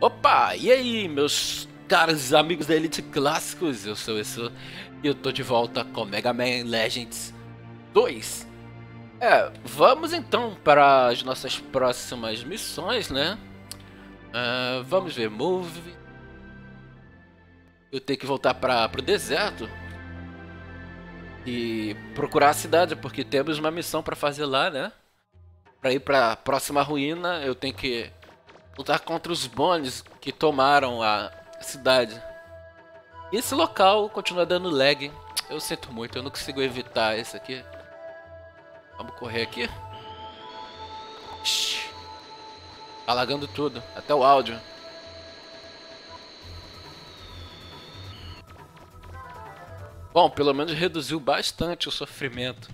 Opa, e aí, meus caros amigos da Elite Clássicos? Eu sou isso e eu tô de volta com Mega Man Legends 2. É, vamos então para as nossas próximas missões, né? Uh, vamos ver, move. Eu tenho que voltar para o deserto e procurar a cidade, porque temos uma missão para fazer lá, né? Para ir para a próxima ruína, eu tenho que lutar contra os bones que tomaram a cidade. E esse local continua dando lag. Eu sinto muito, eu não consigo evitar isso aqui. Vamos correr aqui. Shhh. Alagando tudo, até o áudio. Bom, pelo menos reduziu bastante o sofrimento.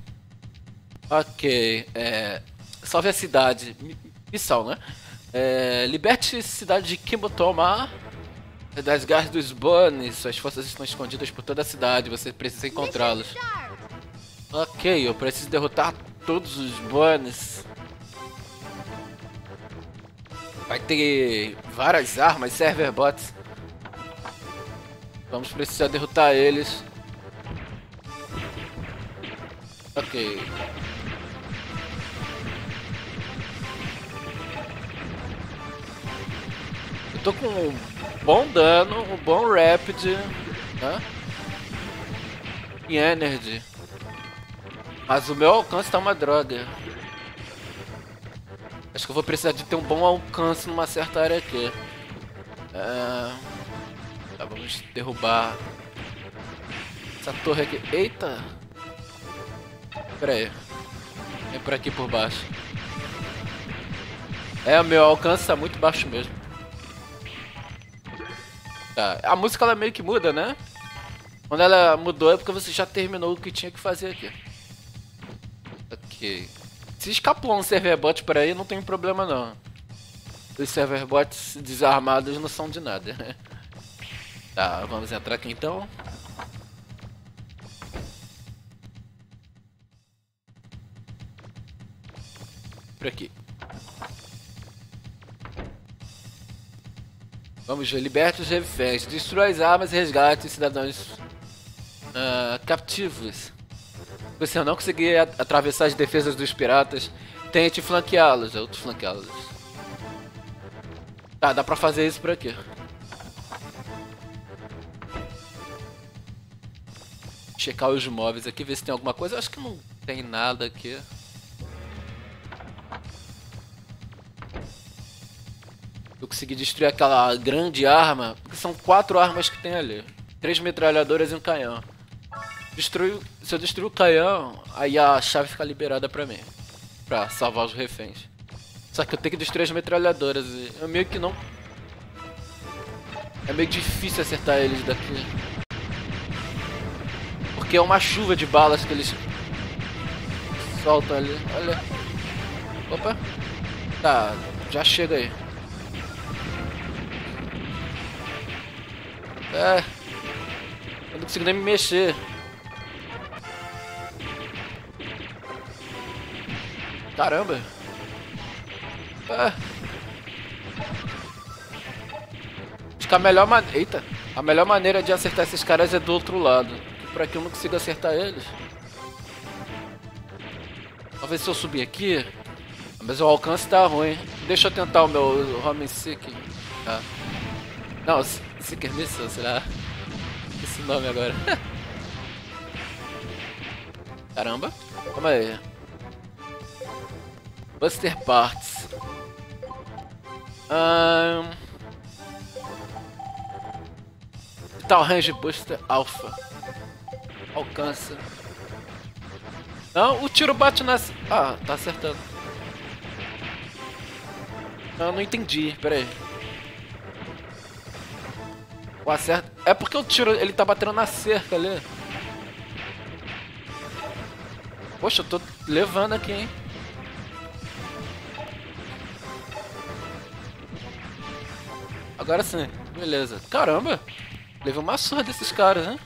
Ok, é... Salve a cidade. Missão, né? É, liberte cidade de Kimotoma das garras dos Bones. Suas forças estão escondidas por toda a cidade. Você precisa encontrá-los. Ok, eu preciso derrotar todos os Bones. Vai ter várias armas, server bots. Vamos precisar derrotar eles. Ok. Tô com um bom dano, um bom rapid, né? E energy. Mas o meu alcance tá uma droga. Acho que eu vou precisar de ter um bom alcance numa certa área aqui. É... Tá, vamos derrubar essa torre aqui. Eita! Pera aí. Vem por aqui por baixo. É, o meu alcance tá muito baixo mesmo. Tá. A música ela meio que muda, né? Quando ela mudou é porque você já terminou o que tinha que fazer aqui. Ok. Se escapou um serverbot por aí, não tem problema não. Os serverbots desarmados não são de nada. tá, vamos entrar aqui então. Por aqui. Vamos ver, liberte os reféns, destrua as armas e resgate os cidadãos uh, captivos. Você não conseguir atravessar as defesas dos piratas, tente flanqueá-los. Eu tô flanqueá-los. Tá, dá pra fazer isso por aqui. Checar os móveis aqui, ver se tem alguma coisa. Acho que não tem nada aqui. Eu consegui destruir aquela grande arma, porque são quatro armas que tem ali. Três metralhadoras e um canhão. Destruiu, se eu destruir o canhão, aí a chave fica liberada pra mim. Pra salvar os reféns. Só que eu tenho que destruir as metralhadoras e eu meio que não... É meio difícil acertar eles daqui. Porque é uma chuva de balas que eles soltam ali. Olha. Opa. Tá, já chega aí. É. Eu não consigo nem me mexer. Caramba. É. Acho que a melhor maneira... Eita. A melhor maneira de acertar esses caras é do outro lado. Por aqui eu não consigo acertar eles. Talvez se eu subir aqui... Mas o alcance tá ruim. Deixa eu tentar o meu home seek. Tá. Não, Seeker Missile, será? Esse nome agora. Caramba. Calma aí. Buster Parts. Um... Tal Range Buster Alpha. Alcança. Não, o tiro bate nas... Ah, tá acertando. Não, não entendi. Pera aí. O acerto. É porque o tiro ele tá batendo na cerca ali. Poxa, eu tô levando aqui, hein? Agora sim, beleza. Caramba! Levei uma surra desses caras, né?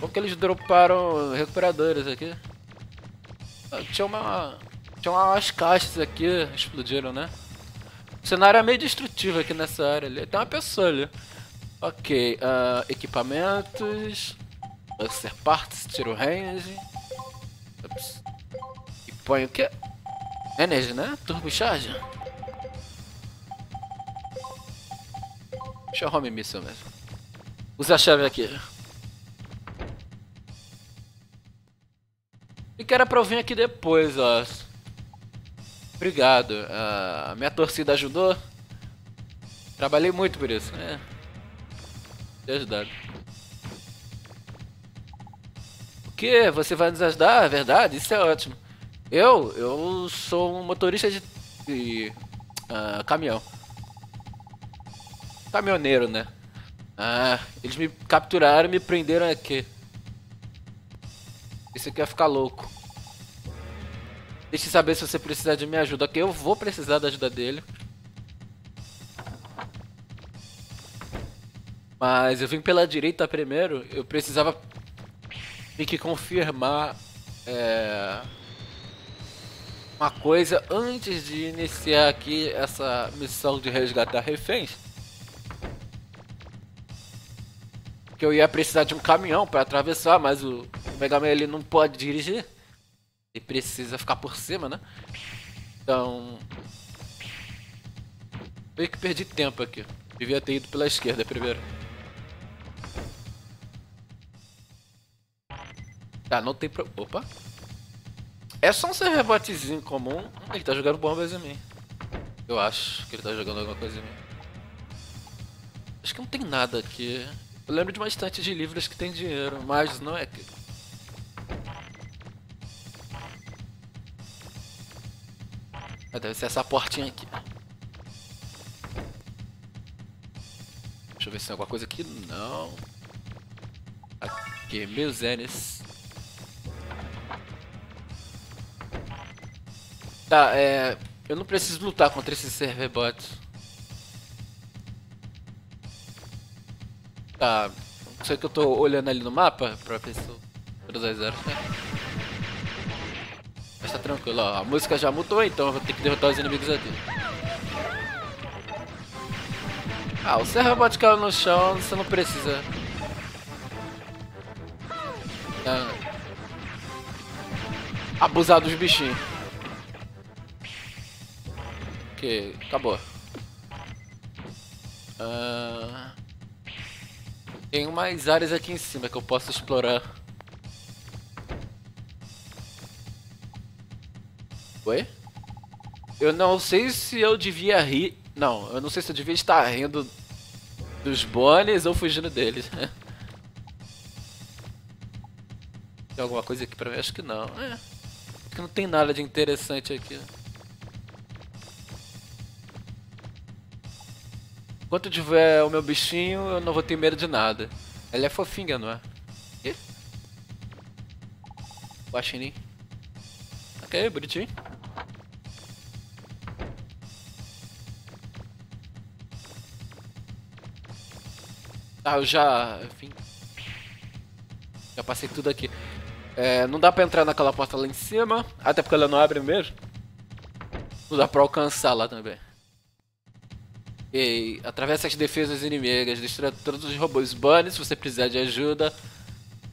Como que eles droparam recuperadores aqui? Ah, tinha uma. Tinha umas caixas aqui, explodiram, né? O cenário é meio destrutivo aqui nessa área ali. Tem uma pessoa ali. Ok, uh, equipamentos. Buster Parts, tiro range. Ups. E põe o que? Energy, né? Turbo charge. Deixa eu home missile mesmo. Usa a chave aqui. E que era pra eu vir aqui depois, ó. Obrigado. A uh, minha torcida ajudou. Trabalhei muito por isso, né? Ter ajudado. O que? Você vai nos ajudar? É verdade? Isso é ótimo. Eu? Eu sou um motorista de, de uh, caminhão. Caminhoneiro, né? Ah, eles me capturaram e me prenderam aqui. Isso aqui vai ficar louco. Deixe saber se você precisar de minha ajuda, que eu vou precisar da ajuda dele. Mas eu vim pela direita primeiro, eu precisava ter que confirmar é, uma coisa antes de iniciar aqui essa missão de resgatar reféns. Que eu ia precisar de um caminhão para atravessar, mas o Mega Man ele não pode dirigir. Ele precisa ficar por cima, né? Então... Meio que perdi tempo aqui. Devia ter ido pela esquerda primeiro. Tá, não tem pro... Opa! É só um serrebotezinho comum. Ele tá jogando bombas em mim. Eu acho que ele tá jogando alguma coisa em mim. Acho que não tem nada aqui. Eu lembro de uma estante de livros que tem dinheiro, mas não é Deve ser essa portinha aqui. Deixa eu ver se tem alguma coisa aqui. Não. Aqui, meus Enes. Tá, é... Eu não preciso lutar contra esses serverbots. Tá. Não sei que eu tô olhando ali no mapa pra ver se todas as áreas, né? Tá tranquilo, ó. A música já mudou, então eu vou ter que derrotar os inimigos aqui. Ah, o serverbot caiu no chão, você não precisa. É. Abusar dos bichinhos. Ok, acabou. Uh... Tem mais áreas aqui em cima que eu posso explorar. Oi? Eu não sei se eu devia rir. Não, eu não sei se eu devia estar rindo dos bones ou fugindo deles. tem alguma coisa aqui pra mim? Acho que não. É. Acho que não tem nada de interessante aqui. Enquanto tiver o meu bichinho, eu não vou ter medo de nada. Ela é fofinha, não é? Ih? Guaxinim. Ok, bonitinho. Ah, eu já... Enfim. Já passei tudo aqui. É, não dá pra entrar naquela porta lá em cima, até porque ela não abre mesmo. Não dá pra alcançar lá também. Ok, atravesse as defesas inimigas, destrua todos os robôs. Bunny, se você precisar de ajuda,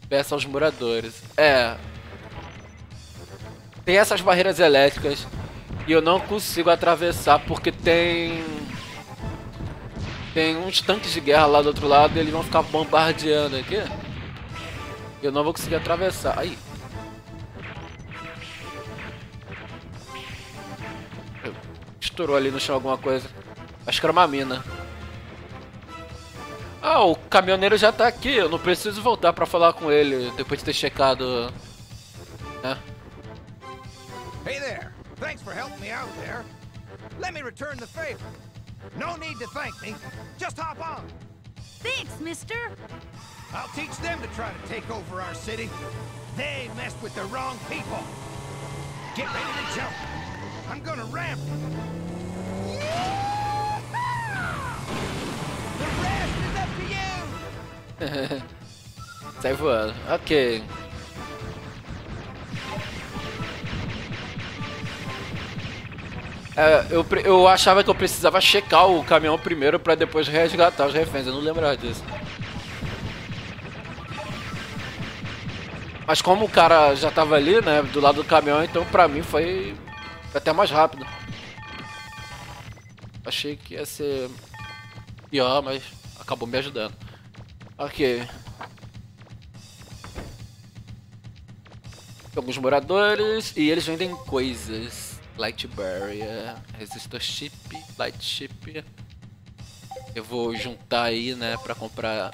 peça aos moradores. É. Tem essas barreiras elétricas e eu não consigo atravessar porque tem... Tem uns tanques de guerra lá do outro lado e eles vão ficar bombardeando aqui. Eu não vou conseguir atravessar. Aí. Estourou ali no chão alguma coisa. Acho que era uma mina. Ah, o caminhoneiro já tá aqui. Eu não preciso voltar pra falar com ele depois de ter checado. Né? Hey there. Thanks for helping me out there. Let me return the favor. No need to thank me. Just hop on. Thanks, mister. I'll teach them to try to take over our city. They messed with the wrong people. Get ready to jump. I'm gonna ramp. The rest is up to you. Sai voando. Ok. É, eu, eu achava que eu precisava checar o caminhão primeiro pra depois resgatar os reféns, eu não lembrava disso. Mas como o cara já tava ali, né, do lado do caminhão, então pra mim foi até mais rápido. Achei que ia ser pior, mas acabou me ajudando. Ok. Alguns moradores e eles vendem coisas. Light Barrier, Resistor Chip, Light Chip. Eu vou juntar aí, né, pra comprar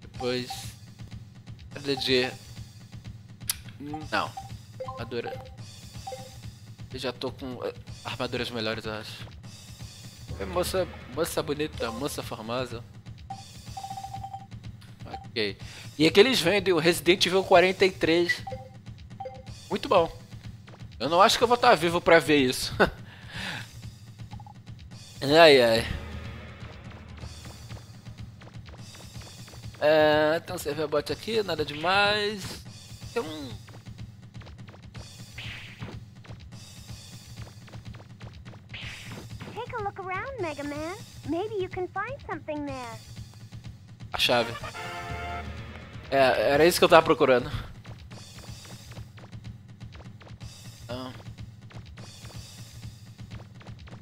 depois. LG. Não. Armadura. Eu já tô com eh, armaduras melhores, eu acho. É moça, moça bonita, moça formosa. Ok. E aqui eles vendem o Resident Evil 43. Muito bom. Eu não acho que eu vou estar vivo pra ver isso. ai ai. É, tem um serverbot aqui, nada demais. Tem um Mega Man. Maybe you can find something there. A chave. É, era isso que eu tava procurando.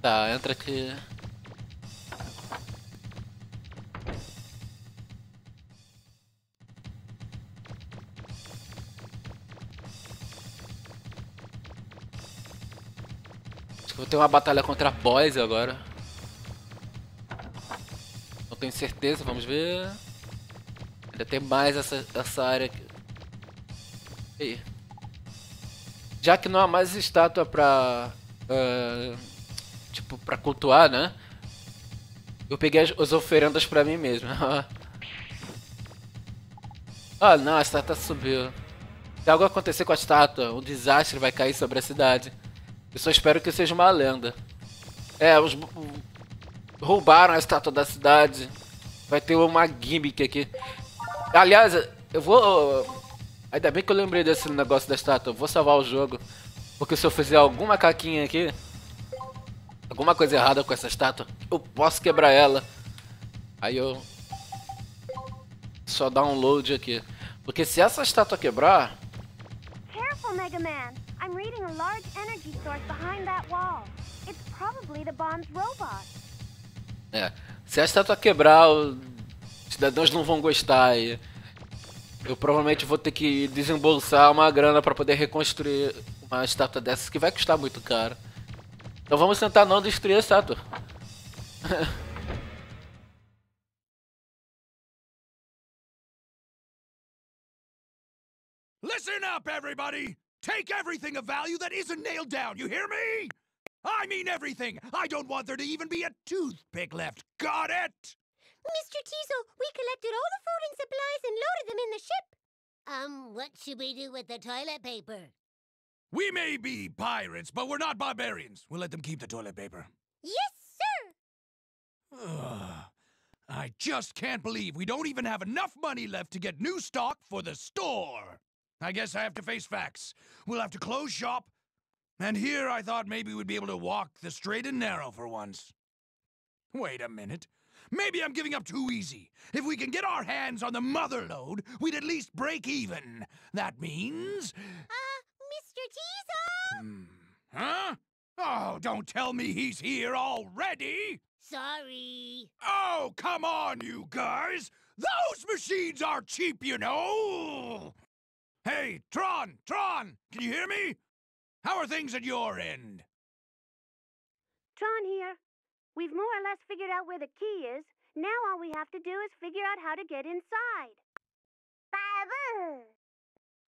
Tá, entra aqui. Vou ter uma batalha contra boys agora tenho certeza, vamos ver. Ainda tem mais essa, essa área aqui. Aí. Já que não há mais estátua pra... Uh, tipo, pra cultuar, né? Eu peguei as, as oferendas pra mim mesmo. ah, não, a estátua subiu. Se algo acontecer com a estátua, um desastre vai cair sobre a cidade. Eu só espero que seja uma lenda. É, os, roubaram a estátua da cidade. Vai ter uma gimmick aqui. Aliás, eu vou... Ainda bem que eu lembrei desse negócio da estátua. Eu vou salvar o jogo. Porque se eu fizer alguma caquinha aqui... Alguma coisa errada com essa estátua, eu posso quebrar ela. Aí eu... Só dar um load aqui. Porque se essa estátua quebrar... Careful, Mega Man. I'm reading a large energy source behind that wall. It's probably the bomb's robot. É. Se a estátua quebrar, os cidadãos não vão gostar. E eu provavelmente vou ter que desembolsar uma grana para poder reconstruir uma estátua dessas, que vai custar muito caro. Então vamos tentar não destruir a estátua. Listen up, everybody! Take everything of value that isn't nailed down, you hear me? I mean everything! I don't want there to even be a toothpick left. Got it? Mr. Teasel, we collected all the food and supplies and loaded them in the ship. Um, what should we do with the toilet paper? We may be pirates, but we're not barbarians. We'll let them keep the toilet paper. Yes, sir! I just can't believe we don't even have enough money left to get new stock for the store. I guess I have to face facts. We'll have to close shop and here I thought maybe we'd be able to walk the straight and narrow for once. Wait a minute. Maybe I'm giving up too easy. If we can get our hands on the mother load, we'd at least break even. That means... Mr. Teasel? Hmm. Huh? Oh, don't tell me he's here already! Sorry. Oh, come on, you guys! Those machines are cheap, you know! Hey, Tron! Tron! Can you hear me? How are things at your end? Tron here. We've more or less figured out where the key is. Now all we have to do is figure out how to get inside. Babu!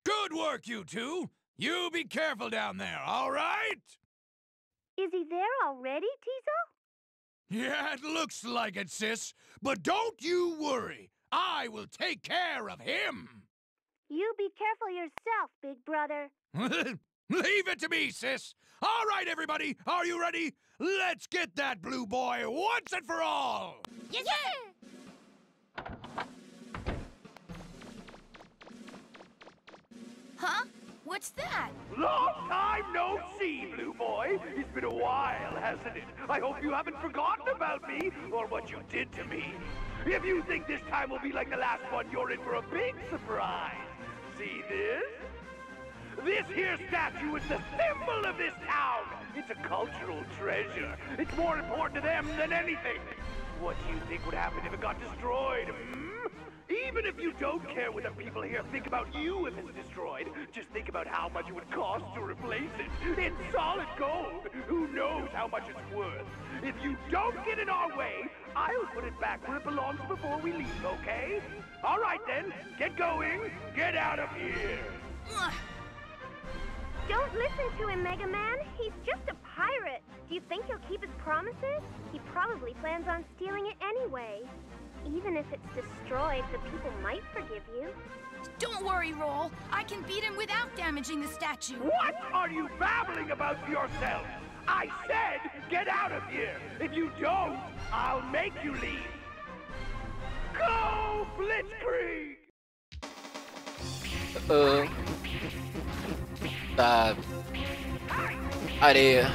Good work, you two. You be careful down there, all right? Is he there already, Teasel? Yeah, it looks like it, sis. But don't you worry. I will take care of him. You be careful yourself, big brother. Leave it to me, sis! All right, everybody, are you ready? Let's get that blue boy once and for all! Yes, sir! Huh? What's that? Long time no see, blue boy! It's been a while. hasn't it? I hope you haven't forgotten about me or what you did to me. If you think this time will be like the last one, you're in for a big surprise. See this? This here statue is the symbol of this town. It's a cultural treasure. It's more important to them than anything. What do you think would happen if it got destroyed? Hmm? Even if you don't care what the people here think about you if it's destroyed, just think about how much it would cost to replace it. In solid gold. Who knows how much it's worth? If you don't get in our way, I'll put it back where it belongs before we leave, okay? All right then, get going. Get out of here. Don't listen to him, Mega Man. He's just a pirate. Do you think he'll keep his promises? He probably plans on stealing it anyway. Even if it's destroyed, the people might forgive you. Don't worry, Roll. I can beat him without damaging the statue. What are you babbling about yourself? I said get out of here. If you don't, I'll make you leave. Go, Blitzkrieg! Ah, tá. Areia.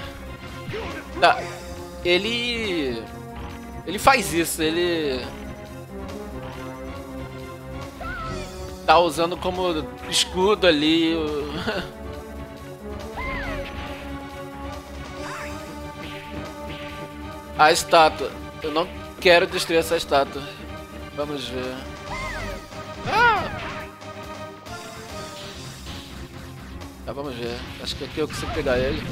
Tá. Ele. Ele faz isso, ele. Tá usando como escudo ali. A estátua. Eu não quero destruir essa estátua. Vamos ver. Ah! Tá, vamos ver. Acho que aqui eu consigo pegar ele.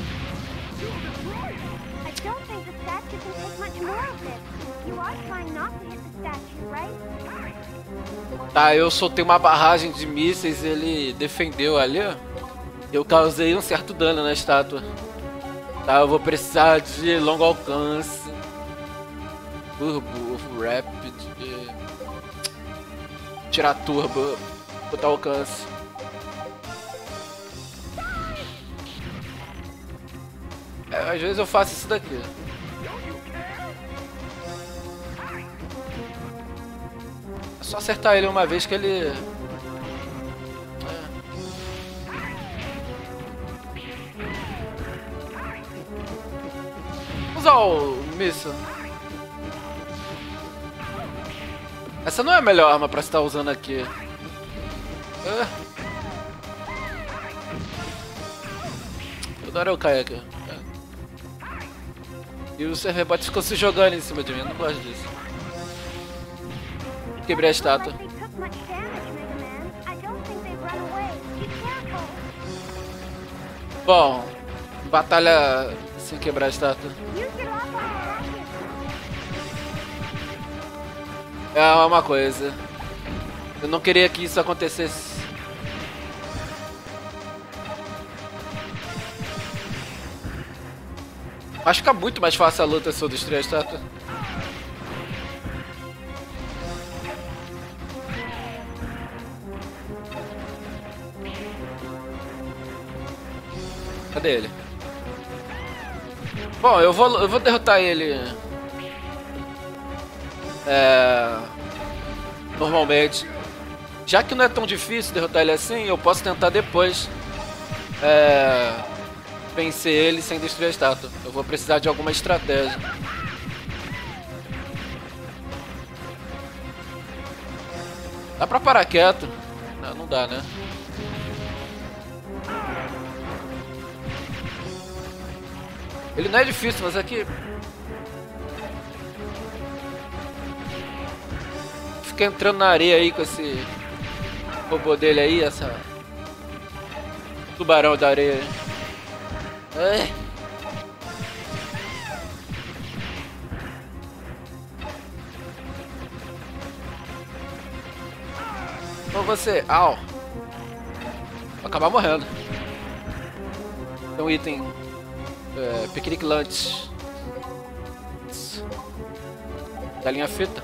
Tá, eu soltei uma barragem de mísseis, ele defendeu ali, ó. Eu causei um certo dano na estátua. Tá, eu vou precisar de longo alcance. Turbo, rapid. Tirar turbo, botar alcance. É, às vezes eu faço isso daqui. Só acertar ele uma vez que ele. É. Usar o míssil. Essa não é a melhor arma pra estar usando aqui. É. Toda hora eu caio aqui. É. E o Servebot ficou se jogando em cima de mim, eu não gosto disso. Away. Be careful. Bom, batalha sem quebrar a estátua. É uma coisa. Eu não queria que isso acontecesse. Acho que fica muito mais fácil a luta se eu destruir a estátua. Cadê ele? Bom, eu vou, eu vou derrotar ele. É. Normalmente. Já que não é tão difícil derrotar ele assim, eu posso tentar depois. É. Vencer ele sem destruir a estátua. Eu vou precisar de alguma estratégia. Dá pra parar quieto? Não, não dá, né? Ele não é difícil, mas aqui. Fica entrando na areia aí com esse robô dele aí, essa. Tubarão da areia. Ai. Ou você. Au. Vai acabar morrendo. Tem um item é, piquenique lunch. Galinha frita.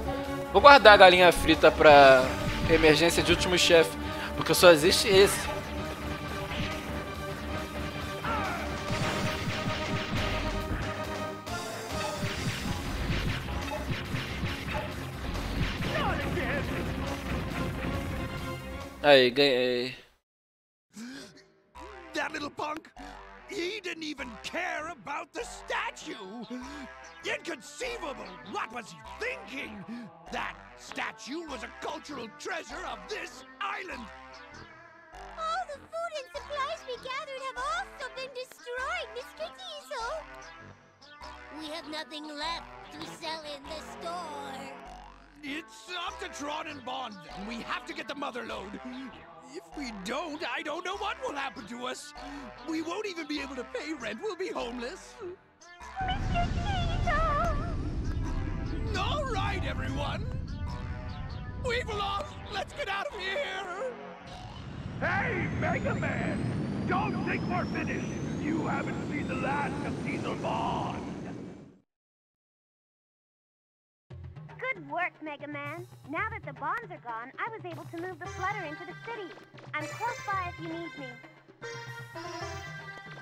Vou guardar a galinha frita pra emergência de último chefe, porque só existe esse. Aí, ganhei. Inconceivable! What was he thinking? That statue was a cultural treasure of this island! All the food and supplies we gathered have also been destroyed, Mr. Diesel. We have nothing left to sell in the store. It's up to Tron and Bond, we have to get the mother load. If we don't, I don't know what will happen to us. We won't even be able to pay rent. We'll be homeless. We've lost. Let's get out of here. Hey, Mega Man! Don't think we're finished! You haven't seen the last of Diesel Bond! Good work, Mega Man. Now that the bonds are gone, I was able to move the flutter into the city. I'm close by if you need me.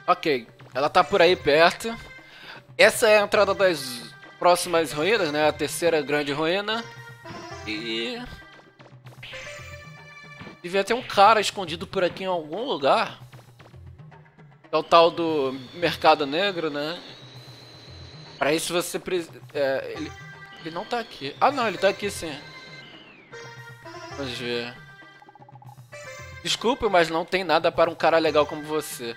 Ok, ela tá por aí perto. Essa é a entrada das próximas ruínas, né? A terceira grande ruína. E. Devia ter um cara escondido por aqui em algum lugar. É o tal do mercado negro, né? Pra isso você precisa. É, ele, ele não tá aqui. Ah, não, ele tá aqui sim. Vamos ver. Desculpe, mas não tem nada para um cara legal como você.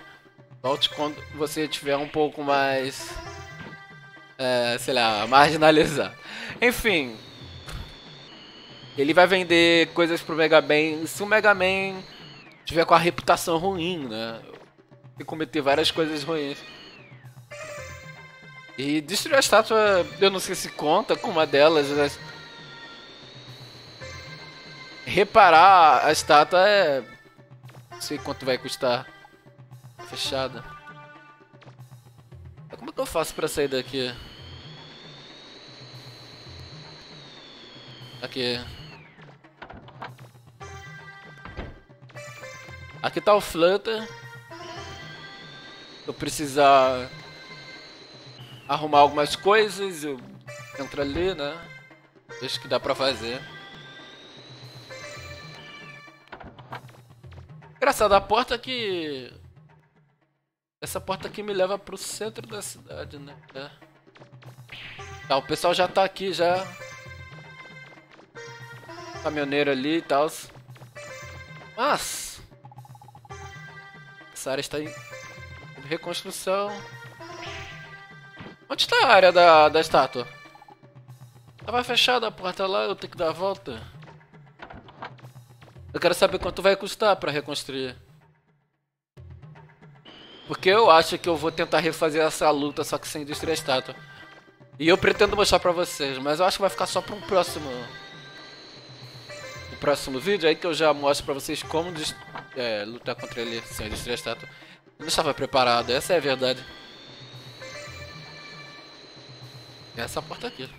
Volte quando você estiver um pouco mais. É, sei lá, marginalizado. Enfim. Ele vai vender coisas pro Mega Man. Se o Mega Man tiver com a reputação ruim, né? E cometer várias coisas ruins. E destruir a estátua, eu não sei se conta com uma delas, mas. Reparar a estátua é. Não sei quanto vai custar. Fechada. Como é que eu faço pra sair daqui? Aqui. Aqui tá o Flutter. Eu precisar arrumar algumas coisas, eu entro ali, né? Acho que dá pra fazer. Engraçado, a porta que... Essa porta aqui me leva pro centro da cidade, né? É. Tá, o pessoal já tá aqui, já. Caminhoneiro ali e tal. Mas... Essa área está em reconstrução. Onde está a área da, da estátua? Tava fechada a porta lá, eu tenho que dar a volta. Eu quero saber quanto vai custar para reconstruir. Porque eu acho que eu vou tentar refazer essa luta, só que sem destruir a estátua. E eu pretendo mostrar pra vocês, mas eu acho que vai ficar só para um próximo... O próximo vídeo, aí que eu já mostro pra vocês como é, lutar contra ele sem destruir a estátua. Eu não estava preparado, essa é a verdade. Essa porta aqui.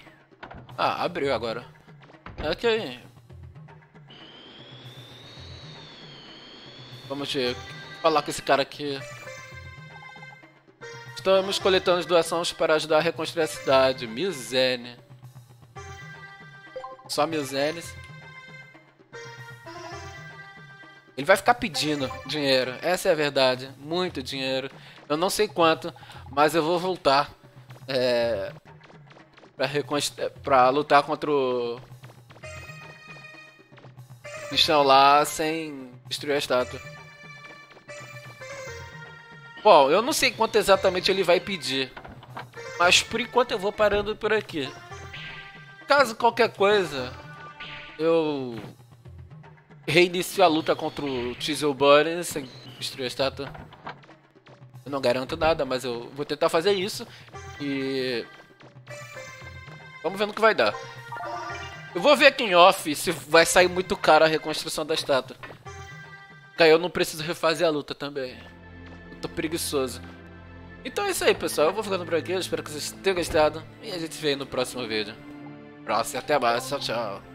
Ah, abriu agora. Ok. Vamos ver. falar com esse cara aqui. Estamos coletando doações para ajudar a reconstruir a cidade. Mil zene. Só mil Ele vai ficar pedindo dinheiro. Essa é a verdade. Muito dinheiro. Eu não sei quanto, mas eu vou voltar. É, pra, lutar contra o bichão lá sem destruir a estátua. Bom, eu não sei quanto exatamente ele vai pedir. Mas por enquanto eu vou parando por aqui. Caso qualquer coisa, eu reinicio a luta contra o Chisel Bunny sem destruir a estátua. Eu não garanto nada, mas eu vou tentar fazer isso. E Vamos ver no que vai dar. Eu vou ver aqui em off se vai sair muito caro a reconstrução da estátua. Aí eu não preciso refazer a luta também. Eu tô preguiçoso. Então é isso aí, pessoal. Eu vou ficando por aqui. Eu espero que vocês tenham gostado. E a gente se vê no próximo vídeo. Próximo, até mais. Tchau, tchau.